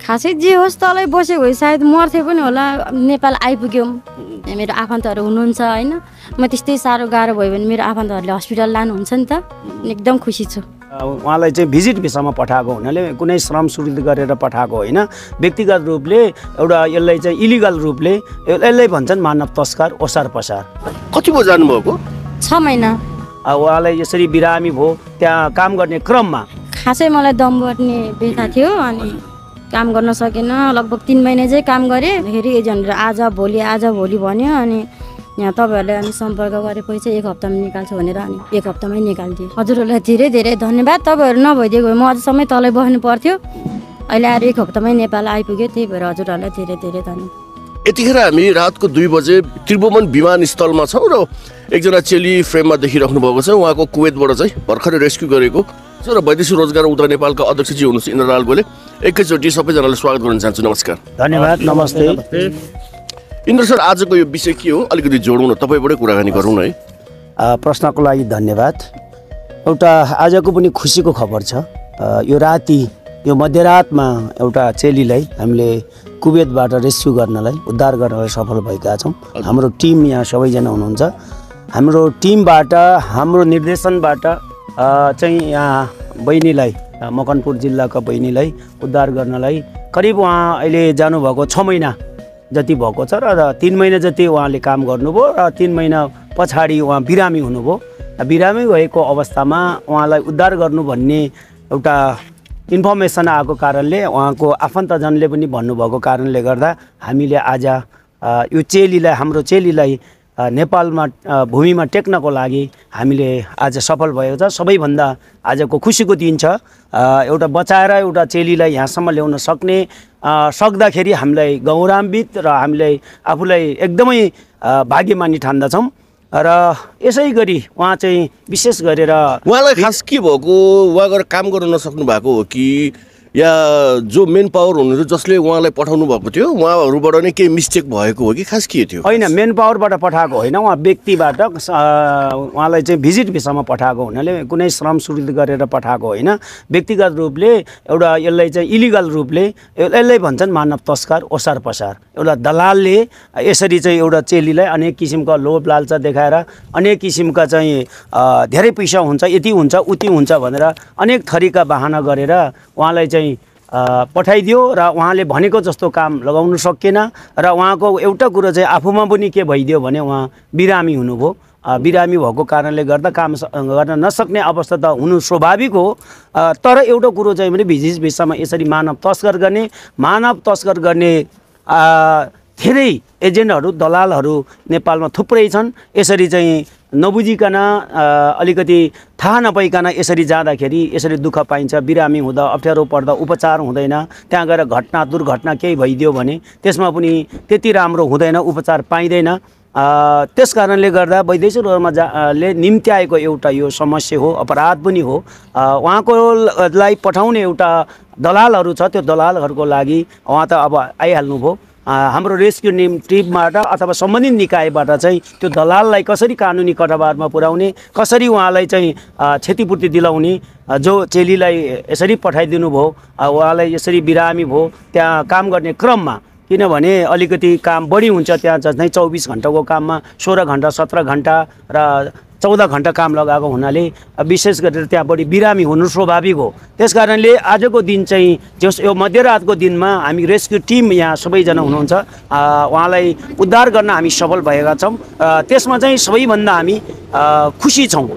खासै जे होस् तलै बसेको भए सायद मर्थे पनि होला नेपाल आइपुग्यौँ। मेरो आफन्तहरू हुनुहुन्छ होइन? म त्यस्तै साह्रो गाह्रो भयो भने मेरो आफन्तहरूले हस्पिटल लानुहुन्छ नि त। एकदम खुसी छु। उहाँलाई चाहिँ भिजिट भिसामा पठाएको हुनाले कुनै श्रम सुविधा गरेर पठाएको होइन। व्यक्तिगत रूपले एउटा यसलाई चाहिँ इलिगल रूपले यसलाई भन्छन् मानव तस्कर ओसार पसार। कति भयो जानुभएको? छ महिना। उहाँलाई यसरी बिरामी भयो त्यहाँ काम गर्ने क्रममा? खासै मलाई दम बट्ने व्यथा थियो अनि काम गर्न सकेन। लगभग तिन महिना चाहिँ काम गरेँ। फेरि एजेन्टहरू आज भोलि आज भोलि भन्यो अनि यहाँ तपाईँहरूले अनि सम्पर्क गरेपछि एक हप्तामा निकाल्छु भनेर अनि एक हप्तामै निकालिदिएँ हजुरहरूलाई धेरै धेरै धन्यवाद। तपाईँहरू नभइदिएको भए म अझसम्म तलै बस्नु पर्थ्यो। अहिले आएर एक हप्तामै नेपाल आइपुग्यो। त्यही भएर हजुरहरूलाई धेरै धेरै धन्यवाद। यतिखेर हामी रातको दुई बजे त्रिभुवन विमानस्थलमा छौँ र एकजना चेली फ्रेममा देखिराख्नु भएको छ। उहाँको कुवेतबाट चाहिँ भर्खरै रेस्क्यु गरेको र वैदेशिक रोजगार उद्धार नेपालका अध्यक्षजी हुनुहुन्छ इन्द्रलाल गोले। एकैचोटि सबैजनालाई स्वागत गर्न चाहन्छु। नमस्कार। धन्यवाद नमस्ते। इन्द्र सर आजको यो विषय के हो? अलिकति जोडौँ न तपाईँबाटै कुराकानी गरौँ न है। प्रश्नको लागि धन्यवाद। एउटा आजको पनि खुसीको खबर छ। यो राति यो मध्यरातमा एउटा चेलीलाई हामीले कुवेतबाट रेस्क्यु गर्नलाई उद्धार गर्नलाई सफल भएका छौँ। हाम्रो टिम यहाँ सबैजना हुनुहुन्छ। हाम्रो टिमबाट हाम्रो निर्देशनबाट चाहिँ यहाँ बहिनीलाई मकनपुर जिल्लाको बहिनीलाई उद्धार गर्नलाई करिब उहाँ अहिले जानुभएको छ महिना जति भएको छ र तिन महिना जति उहाँले काम गर्नुभयो र तिन महिना पछाडि उहाँ बिरामी हुनुभयो। बिरामी भएको अवस्थामा उहाँलाई उद्धार गर्नु भन्ने एउटा इन्फर्मेसन आएको कारणले उहाँको आफन्तजनले पनि भन्नुभएको कारणले गर्दा हामीले आज यो चेलीलाई हाम्रो चेलीलाई नेपालमा भूमिमा टेक्नको लागि हामीले आज सफल भएको छ। सबैभन्दा आजको खुसीको दिन छ। एउटा बचाएर एउटा चेलीलाई यहाँसम्म ल्याउन सक्ने सक्दाखेरि हामीलाई गौरवान्वित र हामीलाई आफूलाई एकदमै भाग्यमानी ठान्दछौँ। र यसै गरी उहाँ चाहिँ विशेष गरेर उहाँलाई खास के भएको? उहाँ गएर काम गर्न नसक्नु भएको हो कि या जो मेन पावर हुनुहुन्थ्यो जसले उहाँलाई पठाउनु भएको थियो उहाँहरूबाट नै केही मिस्टेक भएको हो कि? खास के थियो? होइन मेन पावरबाट पठाएको होइन उहाँ व्यक्तिबाट उहाँलाई चाहिँ भिजिट भिसामा पठाएको हुनाले कुनै श्रम सुविधा गरेर पठाएको होइन। व्यक्तिगत रूपले एउटा यसलाई चाहिँ इलिगल रूपले यसलाई भन्छन् मानव तस्कर ओसार पसार एउटा दलालले यसरी चाहिँ एउटा चेलीलाई अनेक किसिमका लोभ लालचा देखाएर अनेक किसिमका चाहिँ धेरै पैसा हुन्छ यति हुन्छ उति हुन्छ भनेर अनेक थरीका बाहना गरेर उहाँलाई चाहिँ पठाइदियो र उहाँले भनेको जस्तो काम लगाउनु सकेन र उहाँको एउटा कुरो चाहिँ आफूमा पनि के भइदियो भने उहाँ बिरामी हुनुभयो। बिरामी भएको कारणले गर्दा काम गर्न नसक्ने अवस्था त हुनु स्वाभाविक हो। तर एउटा कुरो चाहिँ भने भिजिस भिसामा यसरी मानव तस्कर गर्ने मानव तस्कर गर्ने धेरै एजेन्टहरू दलालहरू नेपालमा थुप्रै छन्। यसरी चाहिँ नबुझिकन अलिकति थाहा नपाइकन यसरी जाँदाखेरि यसरी दुःख पाइन्छ बिरामी हुँदा अप्ठ्यारो पर्दा उपचार हुँदैन त्यहाँ गएर घटना दुर्घटना केही भइदियो भने त्यसमा पनि त्यति राम्रो हुँदैन उपचार पाइँदैन। त्यस कारणले गर्दा वैदेशिक रोजगारमा जा ले निम्ति आएको एउटा यो समस्या हो अपराध पनि हो। उहाँको लाई पठाउने एउटा दलालहरू छ त्यो दलालहरूको लागि उहाँ त अब आइहाल्नुभयो। हाम्रो रेस्क्यु निम टिमबाट अथवा सम्बन्धित निकायबाट चाहिँ त्यो दलाललाई कसरी कानुनी कटबारमा पुर्याउने कसरी उहाँलाई चाहिँ क्षतिपूर्ति दिलाउने जो चेलीलाई यसरी पठाइदिनु भयो उहाँलाई यसरी बिरामी भयो त्यहाँ काम गर्ने क्रममा किनभने अलिकति काम बढी हुन्छ त्यहाँ जस्तै चौबिस घन्टाको काममा सोह्र घन्टा सत्र घन्टा र चौध घन्टा काम लगाएको हुनाले विशेष गरेर त्यहाँ बढी बिरामी हुनु स्वाभाविक हो। त्यस कारणले आजको दिन चाहिँ जस यो मध्यरातको दिनमा हामी रेस्क्यु टिम यहाँ सबैजना हुनुहुन्छ अ, उहाँलाई उद्धार गर्न हामी सफल भएका छौँ अ, त्यसमा चाहिँ सबैभन्दा हामी खुसी छौँ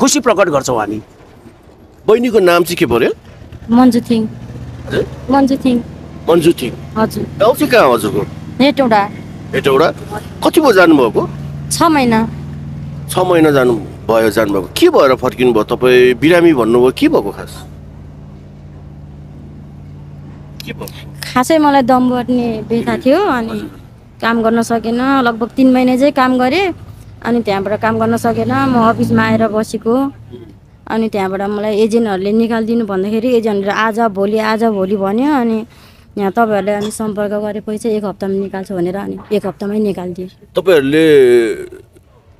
खुसी प्रकट गर्छौँ हामी। बहिनीको नाम चाहिँ के पर्यो मन्जु थिङ। मन्जु थिङ। मन्जु थिङ। हजुर। गाउँ चाहिँ कहाँ हजुरको? हेटौँडा। कति भयो जानुभएको? छ महिना। छ महिना जानु भयो जानुभएको। के भएर फर्किनु भयो? तपाईँ बिरामी भन्नुभयो के भएको खास? खासै मलाई दम बट्ने व्यथा थियो अनि काम गर्न सकेन। लगभग तिन महिना चाहिँ काम गरेँ अनि त्यहाँबाट काम गर्न सकेन। म अफिसमा आएर बसेको। अनि त्यहाँबाट मलाई एजेन्टहरूले निकालिदिनु भन्दाखेरि एजेन्टहरू आज भोलि आज भोलि भन्यो अनि यहाँ तपाईँहरूले अनि सम्पर्क गरेपछि एक हप्तामा निकाल्छु भनेर अनि एक हप्तामै निकालिदिएँ। तपाईँहरूले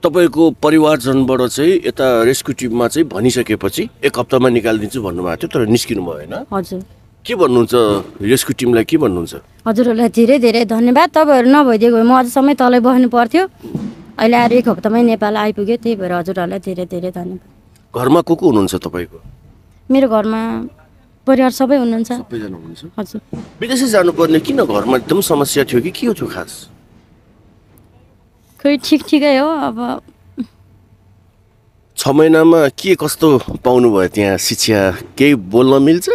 तपाईँको परिवारजनबाट चाहिँ यता रेस्क्यु टिममा चाहिँ भनिसकेपछि एक हप्तामा निकालिदिन्छु भन्नुभएको थियो तर निस्किनु भयो होइन हजुर। के भन्नुहुन्छ? रेस्क्यु टिमलाई के भन्नुहुन्छ? हजुरहरूलाई धेरै धेरै धन्यवाद। तपाईँहरू नभइदिएको भए म अझसम्म तलै बस्नु पर्थ्यो। अहिले आएर एक हप्तामै नेपाल आइपुग्यो त्यही भएर हजुरहरूलाई धेरै धेरै धन्यवाद। घरमा को को हुनुहुन्छ तपाईँको? मेरो घरमा परिवार सबै हुनुहुन्छ। सबैजना हुनुहुन्छ। हजुर। विदेशै जानुपर्ने किन घरमा एकदम समस्या थियो कि? के थियो खास? खोइ ठिक ठिकै हो अब छ महिनामा के कस्तो पाउनुभयो त्यहाँ शिक्षा केही बोल्न मिल्छ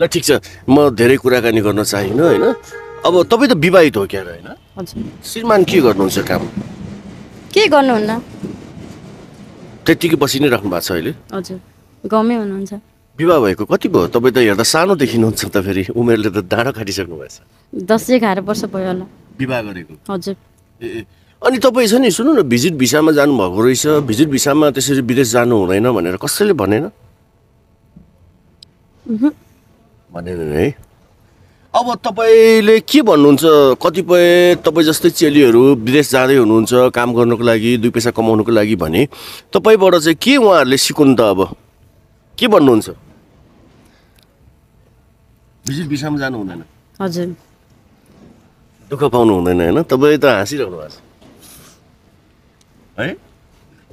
ल ठिक छ म धेरै कुराकानी गर्न चाहिनँ होइन अब तपाईँ त विवाहित हो क्या होइन श्रीमान के गर्नुहुन्छ काम के गर्नुहुन्न त्यत्तिकै बसि नै राख्नु भएको छ अहिले हजुर गाउँमै हुनुहुन्छ विवाह भएको कति भयो? तपाईँ त हेर्दा सानो देखिनुहुन्छ त फेरि। उमेरले त डाँडो काटिसक्नु भएछ। दस एघार वर्ष भयो होला। विवाह गरेको? हजुर। ए। अनि तपाईँ छ नि सुन्नु न भिजिट भिसामा जानुभएको रहेछ। भिजिट भिसामा त्यसरी विदेश जानु हुँदैन भनेर कसैले भनेन? भनेन है। अब तपाईँले के भन्नुहुन्छ? कतिपय तपाईँ जस्तै चेलीहरू विदेश जाँदै हुनुहुन्छ काम गर्नुको लागि दुई पैसा कमाउनुको लागि भने तपाईँबाट चाहिँ के उहाँहरूले सिकुन् त अब? के भन्नुहुन्छ? भिजिट भिसामा जानु हुँदैन। हजुर। दुःख पाउनु हुँदैन होइन? तपाईँ त हाँसिरहनु भएको छ। है?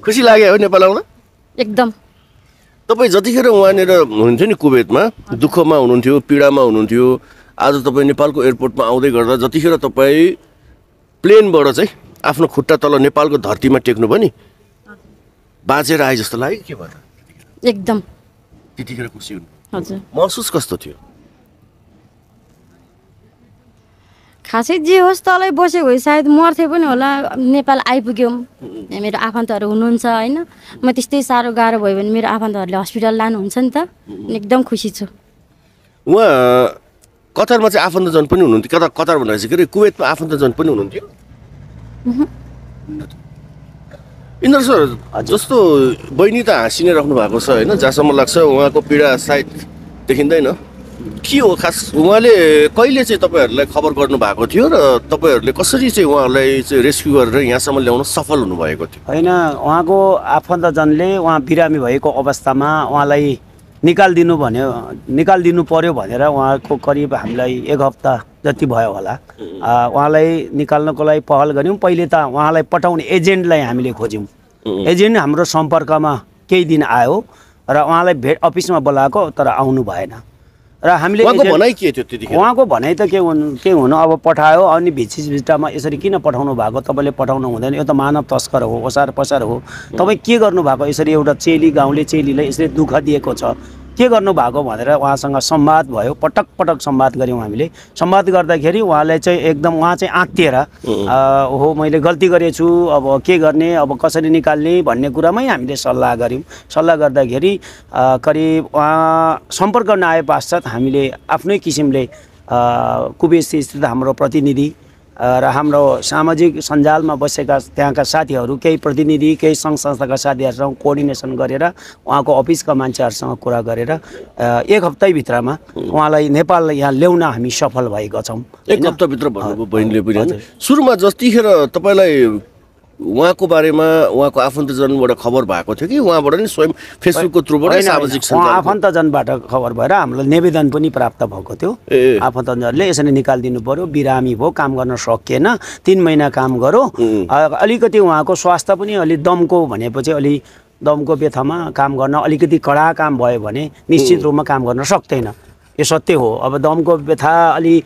खुसी लाग्यो हो नेपाल आउँदा एकदम। तपाईँ जतिखेर उहाँनिर हुनुहुन्थ्यो नि कुवेतमा दुःखमा हुनुहुन्थ्यो पीडामा हुनुहुन्थ्यो आज तपाईँ नेपालको एयरपोर्टमा आउँदै गर्दा जतिखेर तपाईँ प्लेनबाट चाहिँ आफ्नो खुट्टा तल नेपालको धरतीमा टेक्नुभयो नि बाँचेर आए जस्तो लाग्यो के भयो त? एकदम। त्यतिखेर खुसी हुनु। हजुर। महसुस कस्तो थियो? खासै जे होस् तलै बसेको भए सायद मर्थे पनि होला नेपाल आइपुग्यौँ। मेरो आफन्तहरू हुनुहुन्छ होइन? म त्यस्तै साह्रो गाह्रो भयो भने मेरो आफन्तहरूले हस्पिटल लानुहुन्छ नि त। एकदम खुसी छु। उहाँ कतारमा चाहिँ आफन्तजन पनि हुनुहुन्थ्यो? कता कतार भनेर चाहिँ के अरे? कुवेतमा आफन्तजन पनि हुनुहुन्थ्यो। इन्द्र सर जस्तो बहिनी त हाँसी नै राख्नु भएको छ होइन जहाँसम्म लाग्छ उहाँको पीडा सायद देखिँदैन। के हो खास? उहाँले कहिले चाहिँ तपाईँहरूलाई खबर गर्नु भएको थियो र तपाईँहरूले कसरी चाहिँ उहाँहरूलाई चाहिँ रेस्क्यु गरेर यहाँसम्म ल्याउन सफल हुनुभएको थियो? होइन उहाँको आफन्तजनले उहाँ बिरामी भएको अवस्थामा उहाँलाई निकालिदिनु भन्यो निकालिदिनु पर्यो भनेर उहाँको करिब हामीलाई एक हप्ता जति भयो होला। उहाँलाई निकाल्नको लागि पहल गऱ्यौँ। पहिले त उहाँलाई पठाउने एजेन्टलाई हामीले खोज्यौँ। एजेन्ट हाम्रो सम्पर्कमा केही दिन आयो र उहाँलाई भेट अफिसमा बोलाएको तर आउनु भएन। र हामीले उहाँको भनाइ के थियो त्यतिखेर? उहाँको भनाइ त के हुनु के हुनु? अब पठायो अनि भिचिस भिटामा यसरी किन पठाउनु भएको? तपाईँले पठाउनु हुँदैन। यो त मानव तस्कर हो ओसार पसार हो। तपाईँ के गर्नु भएको यसरी एउटा चेली गाउँले चेलीलाई यसरी दुःख दिएको छ। के गर्नु भएको भनेर उहाँसँग संवाद भयो पटक पटक संवाद गऱ्यौँ हामीले। संवाद गर्दाखेरि उहाँले चाहिँ एकदम उहाँ चाहिँ आत्तिएर अ, हो मैले गल्ती गरेछु अब के गर्ने अब कसरी निकाल्ने भन्ने कुरामै हामीले सल्लाह गऱ्यौँ। सल्लाह गर्दाखेरि करिब उहाँ सम्पर्क नआए पश्चात हामीले आफ्नै किसिमले कुवेत स्थित हाम्रो प्रतिनिधि र हाम्रो सामाजिक सञ्जालमा बसेका त्यहाँका साथीहरू केही प्रतिनिधि केही सङ्घ संस्थाका साथीहरूसँग कोअर्डिनेसन गरेर उहाँको अफिसका मान्छेहरूसँग कुरा गरेर एक हप्तैभित्रमा उहाँलाई नेपाल यहाँ ल्याउन हामी सफल भएका छौँ। एक हप्ताभित्र भन्नुभयो बहिनीले पनि। सुरुमा जतिखेर तपाईँलाई उहाँको बारेमा उहाँको आफन्तजनबाट खबर भएको थियो कि उहाँबाट नि स्वयं फेसबुकको थ्रुबाट सामाजिक आफन्तजनबाट खबर भएर हामीलाई निवेदन पनि प्राप्त भएको थियो। ए। आफन्तजनहरूले यसरी निकालिदिनु पर्यो बिरामी भयो काम गर्न सकिएन तिन महिना काम अ- अलिकति उहाँको स्वास्थ्य पनि अलि दमको भनेपछि अलि दमको व्यथामा काम गर्न अलिकति कडा काम भयो भने निश्चित रूपमा काम गर्न सक्दैन। यो सत्य हो। अब दमको व्यथा अलि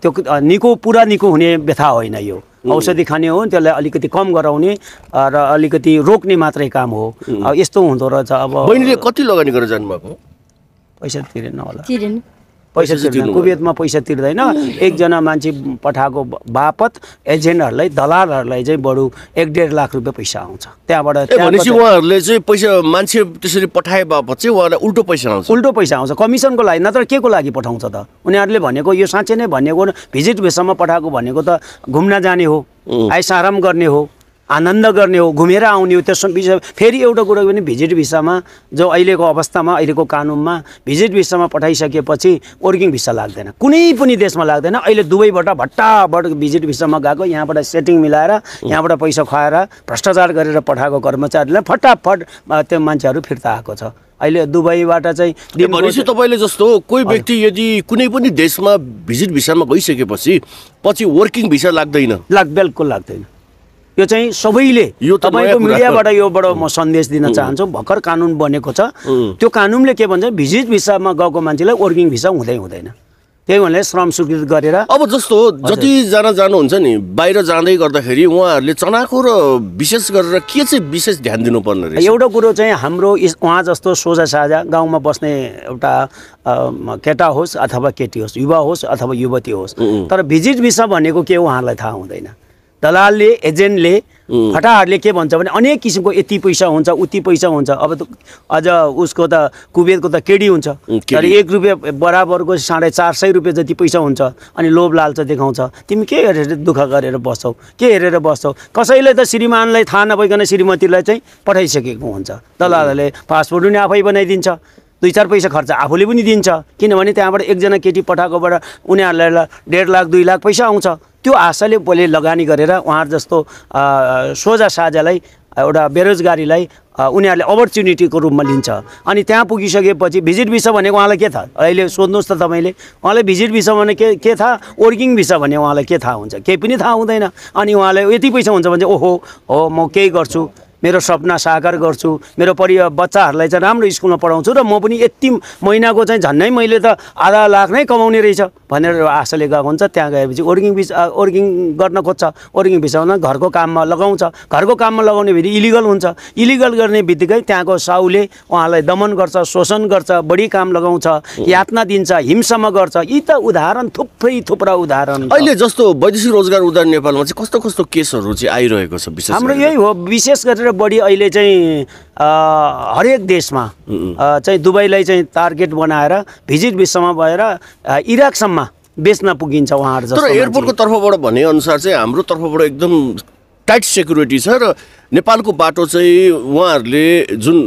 त्यो निको पुरा निको हुने व्यथा होइन यो। औषधि खाने हो त्यसलाई अलिकति कम गराउने र अलिकति रोक्ने मात्रै काम हो। अब यस्तो हुँदो रहेछ अब बहिनीले कति लगानी गरेर जानुभएको? पैसा तिरेन होला। तिरेन। पैसा तिर्दैन कुवेतमा पैसा तिर्दैन। एकजना मान्छे पठाएको बापत एजेन्टहरूलाई दलालहरूलाई चाहिँ बरु एक डेढ लाख रुपियाँ पैसा आउँछ। त्यहाँबाट भनेपछि त्यहाँबाट उहाँहरूले चाहिँ पैसा मान्छे त्यसरी पठाए बापत चाहिँ उहाँलाई उल्टो पैसा आउँछ। उल्टो पैसा आउँछ। कमिसनको लागि नत्र के को लागि पठाउँछ त? उनीहरूले भनेको यो साँच्चै नै भनेको भिजिट भिसामा पठाएको भनेको त घुम्न जाने हो आइस आराम गर्ने हो। आनन्द गर्ने हो घुमेर आउने हो त्यसमा विषय फेरि एउटा कुरो पनि भिजिट भिसामा जो अहिलेको अवस्थामा अहिलेको कानुनमा भिजिट भिसामा पठाइसकेपछि वर्किङ भिसा लाग्दैन। कुनै पनि देशमा लाग्दैन। अहिले दुबईबाट भट्टाभट भिजिट भिसामा गएको यहाँबाट सेटिङ मिलाएर यहाँबाट पैसा खुवाएर भ्रष्टाचार गरेर पठाएको कर्मचारीलाई फटाफट त्यो मान्छेहरू फिर्ता आएको छ। अहिले दुबईबाट चाहिँ भनेपछि तपाईँले जस्तो कोही व्यक्ति यदि कुनै पनि देशमा भिजिट भिसामा गइसकेपछि पछि वर्किङ भिसा लाग्दैन? लाग बिल्कुल लाग्दैन। यो चाहिँ सबैले यो तपाईँको। मिडियाबाट योबाट म सन्देश दिन चाहन्छु। भर्खर कानुन बनेको छ। त्यो कानुनले के भन्छ? भिजिट भिसामा गएको मान्छेलाई वर्किङ भिसा हुँदै हुँदैन। त्यही भनेर श्रम स्वीकृत गरेर अब जस्तो जतिजना जानुहुन्छ नि बाहिर जाँदै गर्दाखेरि उहाँहरूले चनाको र विशेष गरेर के चाहिँ विशेष ध्यान दिनुपर्ने रहेछ? एउटा कुरो चाहिँ हाम्रो उहाँ जस्तो सोझा साझा गाउँमा बस्ने एउटा केटा होस् अथवा केटी होस् युवा होस् अथवा युवती होस्। तर भिजिट भिसा भनेको के उहाँलाई थाहा हुँदैन। दलालले एजेन्टले फटाहरूले के भन्छ भने अनेक किसिमको यति पैसा हुन्छ उति पैसा हुन्छ। अब त अझ उसको त कुबेरको त केडी हुन्छ। तर एक रुपियाँ बराबरको साढे चार सय रुपियाँ जति पैसा हुन्छ अनि लोभ लालच देखाउँछ। तिमी के हेरेर दुःख गरेर बस्छौ? के हेरेर बस्छौ? कसैले त श्रीमानलाई थाहा नभइकन श्रीमतीलाई चाहिँ पठाइसकेको हुन्छ। दलालहरूले पासपोर्ट पनि आफै बनाइदिन्छ। दुई चार पैसा खर्च आफूले पनि दिन्छ। किनभने त्यहाँबाट एकजना केटी पठाएकोबाट उनीहरूलाई डेढ लाख दुई लाख पैसा आउँछ। त्यो आशाले पहिले लगानी गरेर उहाँहरू जस्तो सोझा साझालाई एउटा बेरोजगारीलाई उनीहरूले अपर्च्युनिटीको रूपमा लिन्छ। अनि त्यहाँ पुगिसकेपछि भिजिट भिसा भनेको उहाँलाई के थाहा? अहिले सोध्नुहोस् त तपाईँले। उहाँलाई भिजिट भिसा भने के के थाहा? वर्किङ भिसा भने उहाँलाई के थाहा हुन्छ? केही पनि थाहा हुँदैन। अनि उहाँलाई यति पैसा हुन्छ भने ओहो हो म केही गर्छु। मेरो सपना साकार गर्छु मेरो परिवार बच्चाहरूलाई चाहिँ राम्रो स्कुलमा पढाउँछु र म पनि यति महिनाको चाहिँ झन्नै मैले त आधा लाख नै कमाउने रहेछ भनेर आशाले गएको हुन्छ। त्यहाँ गएपछि वर्किङ भिसा वर्किङ गर्न खोज्छ वर्किङ भिसामा घरको काममा लगाउँछ। घरको काममा लगाउने फेरि इलिगल हुन्छ। इलिगल गर्ने बित्तिकै त्यहाँको साउले उहाँलाई दमन गर्छ शोषण गर्छ बढी काम लगाउँछ यातना दिन्छ हिंसामा गर्छ। यी त उदाहरण थुप्रै थुप्रा उदाहरण। अहिले जस्तो वैदेशिक रोजगार उद्यान नेपालमा चाहिँ कस्तो कस्तो केसहरू चाहिँ आइरहेको छ विशेष हाम्रो? यही हो विशेष गरेर बढी अहिले चाहिँ हरेक देशमा चाहिँ दुबईलाई चाहिँ टार्गेट बनाएर भिजिट विश्वमा भएर इराकसम्म बेच्न पुगिन्छ उहाँहरू तर। एयरपोर्टको तर्फबाट भने अनुसार चाहिँ हाम्रो तर्फबाट एकदम टाइट सेक्युरिटी छ र नेपालको बाटो चाहिँ उहाँहरूले जुन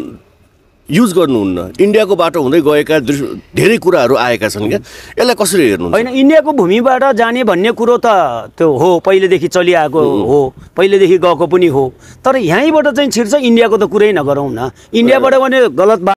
युज गर्नुहुन्न। इन्डियाको बाटो हुँदै गएका दृश्य धेरै कुराहरू आएका छन् क्या। यसलाई कसरी हेर्नु होइन इन्डियाको भूमिबाट जाने भन्ने कुरो त त्यो हो पहिलेदेखि चलिआएको हो पहिलेदेखि गएको पनि हो। तर यहीँबाट चाहिँ छिर्छ इन्डियाको त कुरै नगरौँ न। इन्डियाबाट भने गलत बा